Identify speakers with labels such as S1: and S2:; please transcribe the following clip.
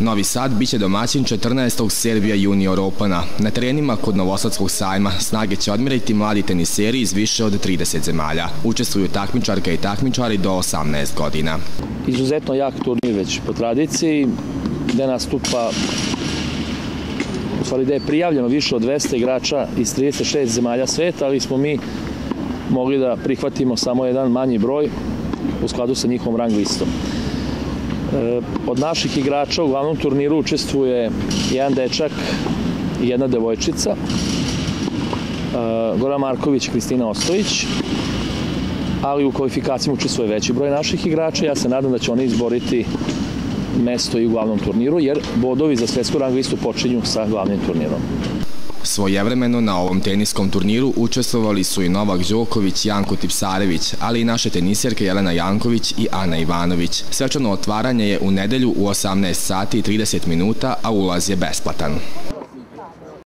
S1: Novi Sad biće domaćin 14. Serbia Junior Opena. Na terenima kod Novosadskog sajma snage će odmirati mladi teniseri iz više od 30 zemalja. Učestvuju takmičarka i takmičari do 18 godina.
S2: Izuzetno jak turnir već po tradiciji, gde nastupa u stvari je prijavljeno više od 200 igrača iz 36 zemalja sveta, ali smo mi mogli da prihvatimo samo jedan manji broj u skladu sa njihovom rang listom. E, od naših igrača u glavnom turniru učestvuje jedan dečak i jedna devojčica, e, Goran Marković i Kristina Ostojić, ali u kvalifikacijama učestvuje veći broj naših igrača. Ja se nadam da će oni izboriti mesto i u glavnom turniru, jer bodovi za svetsku rang listu počinju sa glavnim turnirom.
S1: Svojevremeno na ovom teniskom turniru učestvovali su i Novak Đoković, Janko Tipsarević, ali i naše tenisjerke Jelena Janković i Ana Ivanović. Svečano otvaranje je u nedelju u 18 sati i 30 minuta, a ulaz je besplatan.